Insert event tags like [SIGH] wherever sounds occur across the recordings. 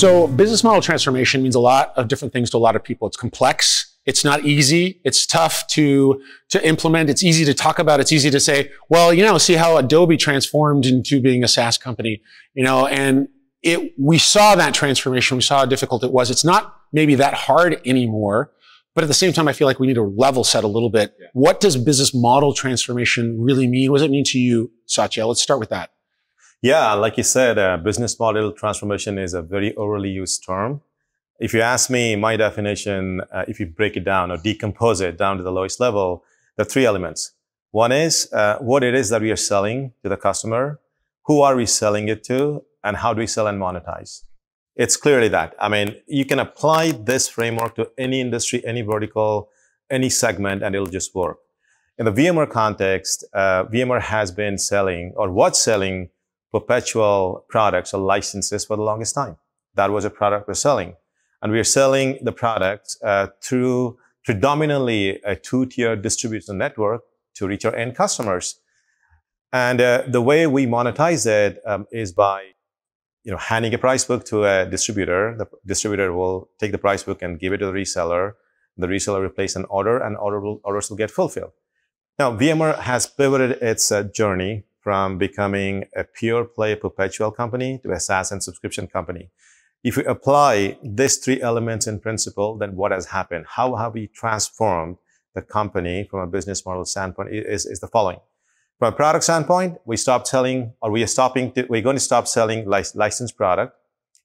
So business model transformation means a lot of different things to a lot of people. It's complex. It's not easy. It's tough to, to implement. It's easy to talk about. It's easy to say, well, you know, see how Adobe transformed into being a SaaS company, you know, and it, we saw that transformation. We saw how difficult it was. It's not maybe that hard anymore. But at the same time, I feel like we need to level set a little bit. Yeah. What does business model transformation really mean? What does it mean to you, Satya? Let's start with that. Yeah, like you said, uh, business model transformation is a very overly used term. If you ask me, my definition, uh, if you break it down or decompose it down to the lowest level, there are three elements. One is uh, what it is that we are selling to the customer, who are we selling it to, and how do we sell and monetize. It's clearly that. I mean, you can apply this framework to any industry, any vertical, any segment, and it'll just work. In the VMware context, uh, VMware has been selling or was selling perpetual products or licenses for the longest time. That was a product we're selling. And we're selling the product uh, through predominantly a two-tier distribution network to reach our end customers. And uh, the way we monetize it um, is by you know, handing a price book to a distributor. The distributor will take the price book and give it to the reseller. The reseller will place an order and order will, orders will get fulfilled. Now, VMware has pivoted its uh, journey from becoming a pure play perpetual company to a SaaS and subscription company. If we apply these three elements in principle, then what has happened? How have we transformed the company from a business model standpoint is, is the following. From a product standpoint, we stopped selling, or we are stopping, to, we're going to stop selling licensed product.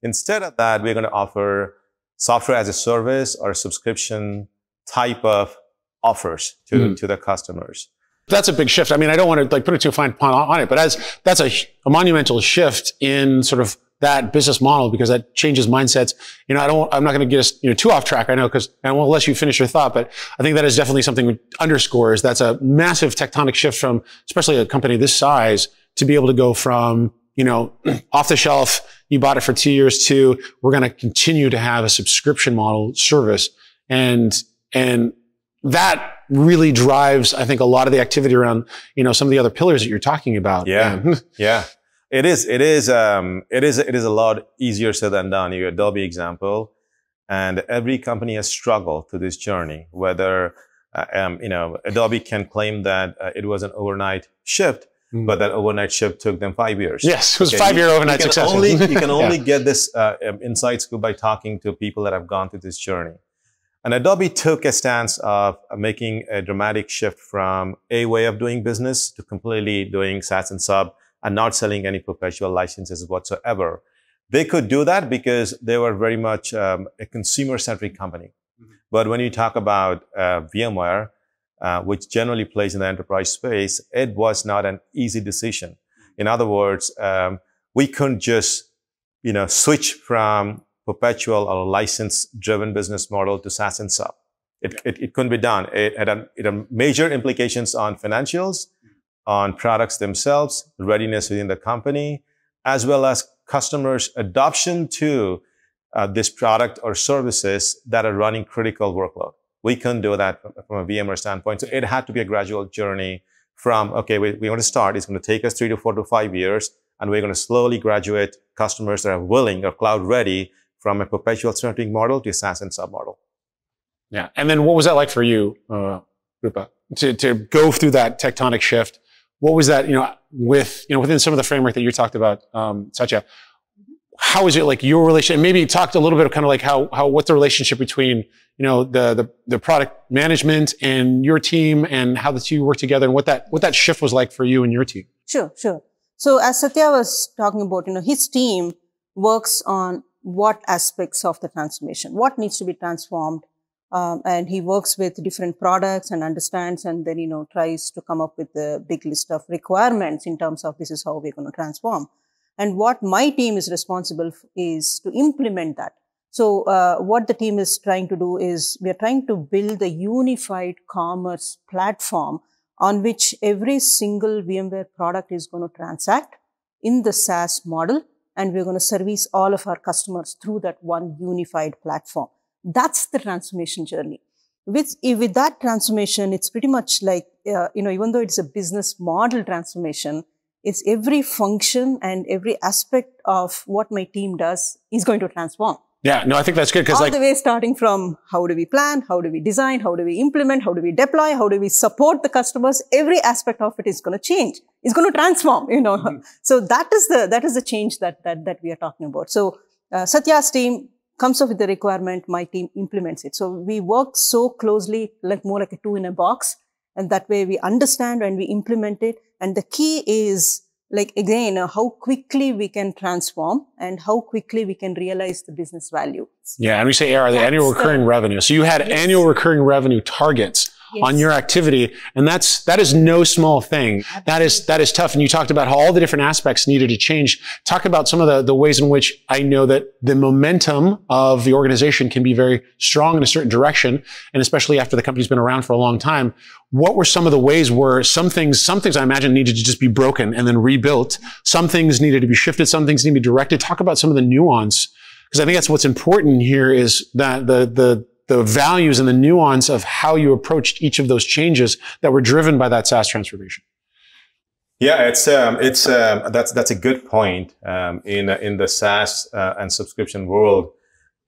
Instead of that, we're going to offer software as a service or a subscription type of offers to, mm. to the customers. That's a big shift. I mean, I don't want to like put it too fine on it, but as that's a, a monumental shift in sort of that business model because that changes mindsets. You know, I don't, I'm not going to get us, you know, too off track. I know because I won't let you finish your thought, but I think that is definitely something underscores that's a massive tectonic shift from, especially a company this size to be able to go from, you know, [CLEARS THROAT] off the shelf, you bought it for two years to we're going to continue to have a subscription model service and, and that really drives, I think, a lot of the activity around, you know, some of the other pillars that you're talking about. Yeah. [LAUGHS] yeah. It is, it is, um, it is, it is a lot easier said than done. You Adobe example, and every company has struggled through this journey, whether, uh, um, you know, Adobe can claim that uh, it was an overnight shift, mm. but that overnight shift took them five years. Yes, it was okay. five year overnight you success. Only, you can [LAUGHS] only yeah. get this uh, um, scoop by talking to people that have gone through this journey. And Adobe took a stance of making a dramatic shift from a way of doing business to completely doing SaaS and sub and not selling any perpetual licenses whatsoever. They could do that because they were very much um, a consumer-centric company. Mm-hmm. But when you talk about uh, VMware, uh, which generally plays in the enterprise space, it was not an easy decision. In other words, um, we couldn't just, you know, switch from perpetual or license driven business model to SaaS and sub. It, yeah. it, it, couldn't be done. It had, a, it had major implications on financials, on products themselves, readiness within the company, as well as customers' adoption to uh, this product or services that are running critical workload. We couldn't do that from a VMware standpoint. So it had to be a gradual journey from, okay, we, we want to start. It's going to take us three to four to five years, and we're going to slowly graduate customers that are willing or cloud ready from a perpetual centric model to a SaaS and sub model. Yeah. And then what was that like for you, uh, Roopa, to, to go through that tectonic shift? What was that, you know, with, you know, within some of the framework that you talked about, um, Satya, how is it like your relationship? Maybe you talked a little bit of kind of like how, how, what's the relationship between, you know, the, the, the product management and your team and how the two work together and what that, what that shift was like for you and your team? Sure, sure. So as Satya was talking about, you know, his team works on what aspects of the transformation, what needs to be transformed. Um, and he works with different products and understands and then, you know, tries to come up with a big list of requirements in terms of this is how we're going to transform. And what my team is responsible is to implement that. So uh, what the team is trying to do is we are trying to build a unified commerce platform on which every single VMware product is going to transact in the SaaS model and we're going to service all of our customers through that one unified platform. That's the transformation journey. With, with that transformation, it's pretty much like, uh, you know, even though it's a business model transformation, it's every function and every aspect of what my team does is going to transform. Yeah, no, I think that's good because All like the way starting from how do we plan, how do we design, how do we implement, how do we deploy, how do we support the customers, every aspect of it is going to change. It's going to transform, you know. Mm-hmm. [LAUGHS] So that is the, that is the change that, that, that we are talking about. So uh, Satya's team comes up with the requirement, my team implements it. So we work so closely, like more like a two in a box. And that way we understand and we implement it. And the key is like again, uh, how quickly we can transform and how quickly we can realize the business value. yeah, and we say AR, the That's annual the- recurring revenue. So you had Yes. annual recurring revenue targets on your activity, and that's that is no small thing. That is that is tough. And you talked about how all the different aspects needed to change. Talk about some of the, the ways in which I know that the momentum of the organization can be very strong in a certain direction, and especially after the company's been around for a long time. What were some of the ways where some things, some things I imagine needed to just be broken and then rebuilt. Some things needed to be shifted. Some things need to be directed. Talk about some of the nuance because I think that's what's important here is that the the the values and the nuance of how you approached each of those changes that were driven by that SaaS transformation. Yeah, it's um, it's um, that's that's a good point. Um, in in the SaaS uh, and subscription world,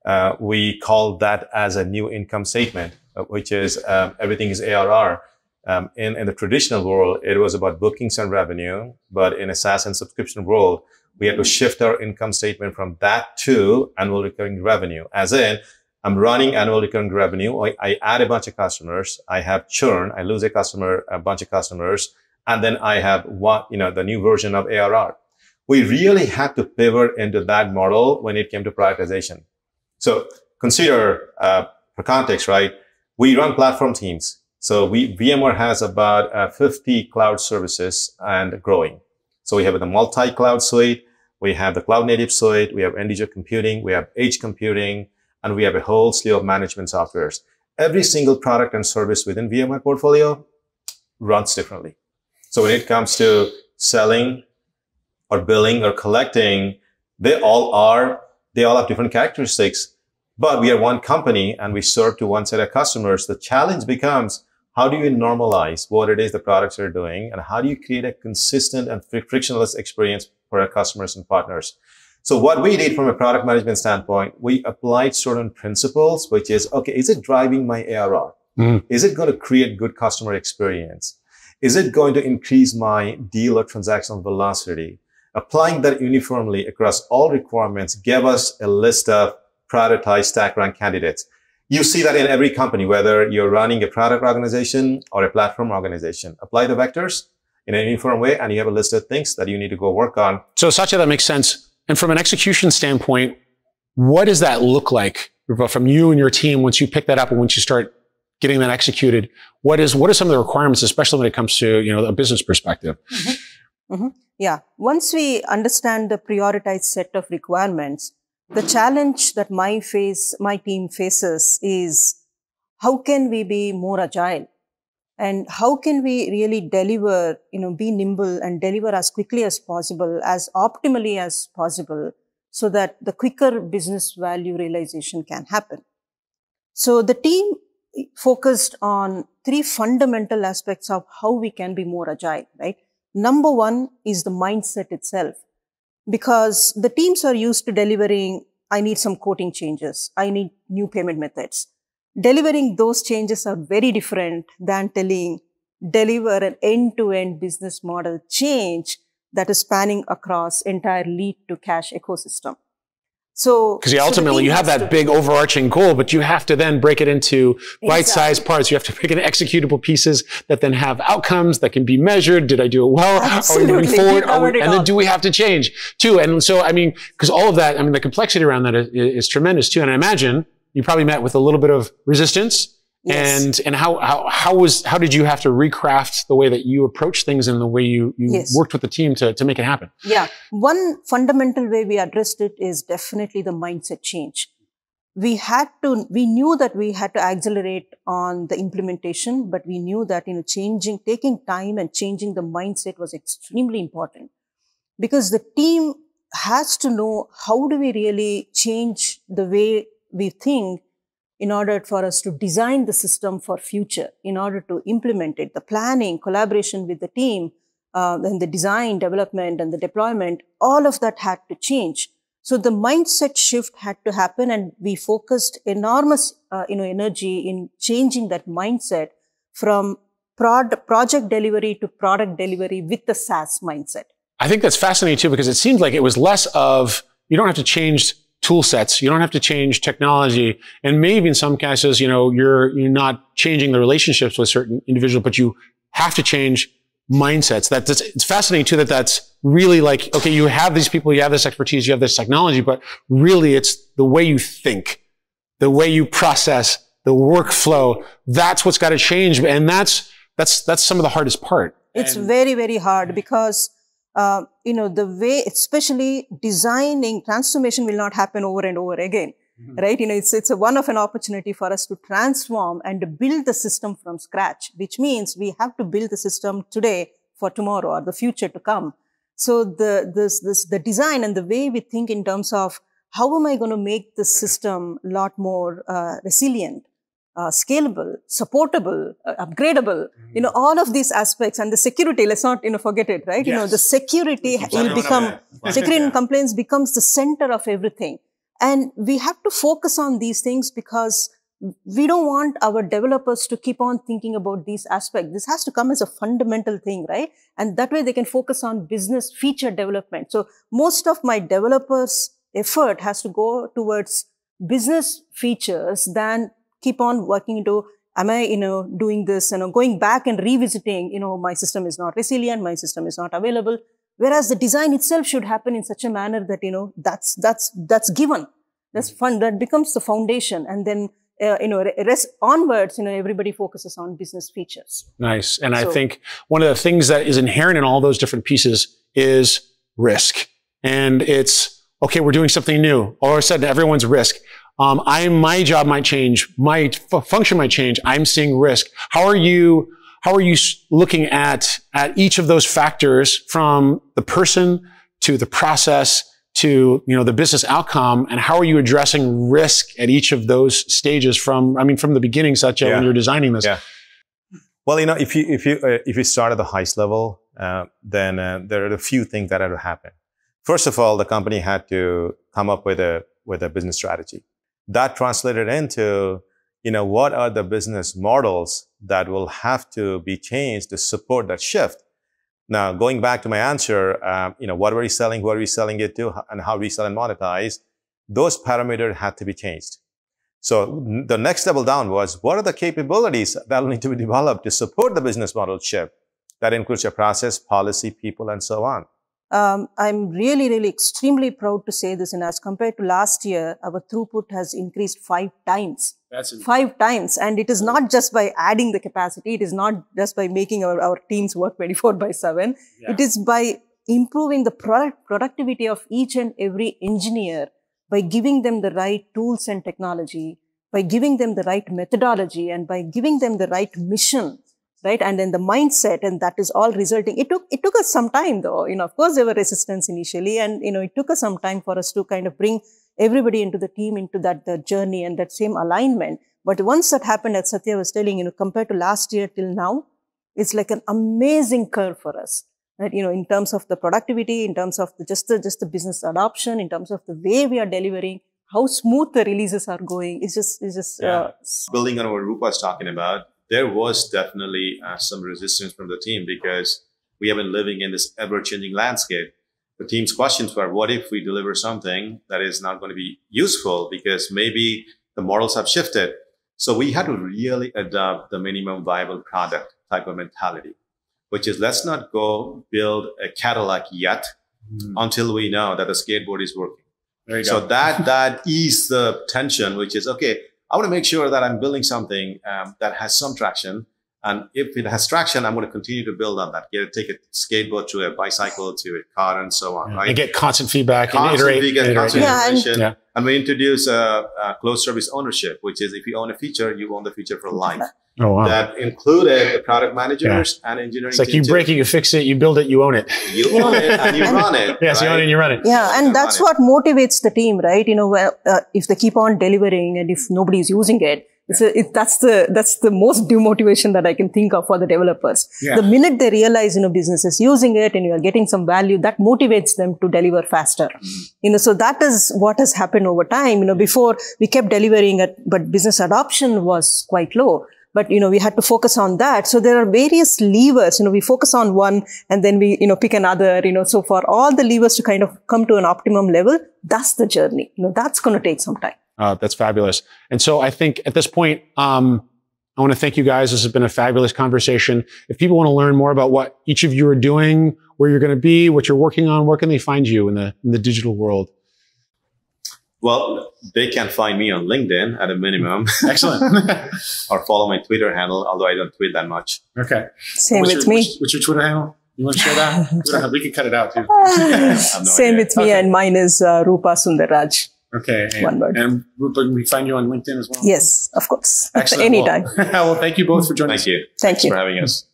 uh, we call that as a new income statement, uh, which is um, everything is ARR. Um, in in the traditional world, it was about bookings and revenue, but in a SaaS and subscription world, we had to shift our income statement from that to annual recurring revenue. As in, I'm running annual recurring revenue. I, I add a bunch of customers. I have churn. I lose a customer, a bunch of customers and then I have one, you know, the new version of ARR. We really had to pivot into that model when it came to prioritization. So consider, uh, for context, right? We run platform teams. So we, VMware has about uh, 50 cloud services and growing. So we have the multi-cloud suite. We have the cloud native suite. We have end user computing. We have edge computing and we have a whole slew of management softwares. Every single product and service within VMware portfolio runs differently. So when it comes to selling or billing or collecting, they all are, they all have different characteristics, but we are one company and we serve to one set of customers. The challenge becomes how do you normalize what it is the products are doing and how do you create a consistent and frictionless experience for our customers and partners? So what we did from a product management standpoint, we applied certain principles, which is, okay, is it driving my ARR? Mhm. Is it going to create good customer experience? Is it going to increase my deal or transactional velocity? Applying that uniformly across all requirements gave us a list of prioritized stack rank candidates. You see that in every company, whether you're running a product organization or a platform organization. Apply the vectors in a uniform way and you have a list of things that you need to go work on. So Satya, that makes sense. And from an execution standpoint, what does that look like from you and your team once you pick that up and once you start getting that executed? What is what are some of the requirements, especially when it comes to you know a business perspective? Mm-hmm. Mm-hmm. Yeah. Once we understand the prioritized set of requirements, the challenge that my face, my team faces is how can we be more agile? And how can we really deliver, you know, be nimble and deliver as quickly as possible, as optimally as possible, so that the quicker business value realization can happen. So the team eh, focused on three fundamental aspects of how we can be more agile, right? Number one is the mindset itself. Because the teams are used to delivering, I need some coding changes. I need new payment methods. Delivering those changes are very different than telling, deliver an end-to-end business model change that is spanning across entire lead to cash ecosystem. So, Because so ultimately team you have that big overarching goal, but you have to then break it into bite-sized parts. You have to pick in executable pieces that then have outcomes that can be measured. Did I do it well? Are we moving forward? Are we- and then do we have to change too? And so, I mean, because all of that, I mean, the complexity around that is, is tremendous too. And I imagine you probably met with a little bit of resistance. Yes. And and how how how was how did you have to recraft the way that you approach things and the way you you Yes. worked with the team to to make it happen? Yeah. One fundamental way we addressed it is definitely the mindset change. We had to, we knew that we had to accelerate on the implementation, but we knew that, you know, changing, taking time and changing the mindset was extremely important because the team has to know how do we really change the way we think in order for us to design the system for future, in order to implement it, the planning, collaboration with the team uh, and the design, development, and the deployment, all of that had to change. So the mindset shift had to happen, and we focused enormous, uh, you know, energy in changing that mindset from project delivery to product delivery with the SaaS mindset. I think that's fascinating too because it seemed like it was less of you don't have to change tool sets, you don't have to change technology, and maybe in some cases, you know, you're you're not changing the relationships with certain individuals, but you have to change mindsets. That that's, it's fascinating too that that's really like okay, you have these people, you have this expertise, you have this technology, but really it's the way you think, the way you process, the workflow. That's what's got to change, and that's that's that's some of the hardest part. It's And- very very hard mm. because uh, you know the way, especially designing transformation, will not happen over and over again, right? You know, it's it's a one of an opportunity for us to transform and to build the system from scratch, which means we have to build the system today for tomorrow or the future to come. So the this this the design and the way we think in terms of how am I going to make the system a lot more uh, resilient, uh, scalable, supportable, uh, upgradable, you know, all of these aspects and the security, let's not, you know, forget it, right? You know, the security will become, security and compliance becomes the center of everything. And we have to focus on these things because we don't want our developers to keep on thinking about these aspects. This has to come as a fundamental thing, right? And that way they can focus on business feature development. So most of my developers effort has to go towards business features than keep on working into am i you know doing this you know going back and revisiting you know my system is not resilient my system is not available whereas the design itself should happen in such a manner that you know that's that's that's given that's fun that becomes the foundation and then uh, you know rest onwards you know everybody focuses on business features Nice. And I think one of the things that is inherent in all those different pieces is risk. And it's, okay, we're doing something new. All of a sudden, everyone's risk. Um, I, my job might change. My f- function might change. I'm seeing risk. How are you, how are you looking at, at each of those factors from the person to the process to, you know, the business outcome? And how are you addressing risk at each of those stages from, I mean, from the beginning, such Yeah. when you're designing this? Yeah. Well, you know, if you if you uh, if you start at the highest level, uh, then uh, there are a few things that had to happen. First of all, the company had to come up with a with a business strategy that translated into you know what are the business models that will have to be changed to support that shift. Now, going back to my answer, um, you know, what are we selling, who are we selling it to, and how we sell and monetize, those parameters had to be changed. So the next level down was what are the capabilities that will need to be developed to support the business model shift? That includes your process, policy, people, and so on. Um, I'm really, really extremely proud to say this. And as compared to last year, our throughput has increased five times. That's five times and it is not just by adding the capacity it is not just by making our, our teams work 24 by 7 Yeah. it is by improving the product productivity of each and every engineer by giving them the right tools and technology by giving them the right methodology and by giving them the right mission right? And then the mindset and that is all resulting. It took it took us some time though. You know of course there were resistance initially and you know it took us some time for us to kind of bring everybody into the team into that the journey and that same alignment. But once that happened as satya was telling you know compared to last year till now it's like an amazing curve for us right? You know in terms of the productivity in terms of the, just the just the business adoption in terms of the way we are delivering how smooth the releases are going. It's just it's just uh, Building on what Roopa was talking about, there was definitely uh, some resistance from the team because we have been living in this ever changing landscape. The team's questions were, what if we deliver something that is not going to be useful because maybe the models have shifted? So we had to really adopt the minimum viable product type of mentality, which is let's not go build a Cadillac yet until we know that the skateboard is working. So go. that [LAUGHS] that eased the tension, which is okay. I want to make sure that I'm building something um, that has some traction, and if it has traction, I'm going to continue to build on that. Get take a skateboard to a bicycle to a car and so on. Right? and get constant feedback and iterate. get iterate. constant Yeah, and- Yeah. And we introduce a, a closed service ownership, which is if you own a feature, you own the feature for life. Oh wow! That included the product managers and engineering. it's like you break it, you fix it, you build it, you own it. you own it and you [LAUGHS] run it. Yes, you own it and you run it. Yeah, Yeah, and that's got what motivates the team, right? You know, uh, if they keep on delivering and if nobody is using it, It's a, it, that's the that's the most demotivation that I can think of for the developers. Yeah. The minute they realize you know business is using it and you are getting some value, that motivates them to deliver faster. Mm-hmm. You know, so that is what has happened over time. You know, mm-hmm. before we kept delivering it, but business adoption was quite low but you know we had to focus on that so there are various levers you know we focus on one and then we you know pick another you know so for all the levers to kind of come to an optimum level that's the journey you know that's going to take some time uh, that's fabulous and so i think at this point um, i want to thank you guys this has been a fabulous conversation if people want to learn more about what each of you are doing where you're going to be what you're working on where can they find you in the in the digital world well, they can find me on LinkedIn at a minimum. [LAUGHS] Excellent. [LAUGHS] or follow my Twitter handle, although I don't tweet that much. Okay. Same what's with your, me. What's, what's, your Twitter handle? You want to share that? [LAUGHS] we, we can cut it out too. no Same idea. with me, Okay. and mine is uh, Roopa Sundarraj. Okay. And, One word. And we we find you on LinkedIn as well? Yes, of course. Excellent. [LAUGHS] Anytime. Well, [LAUGHS] well, thank you both for joining us. Thank you. Thank Thanks you. for having us.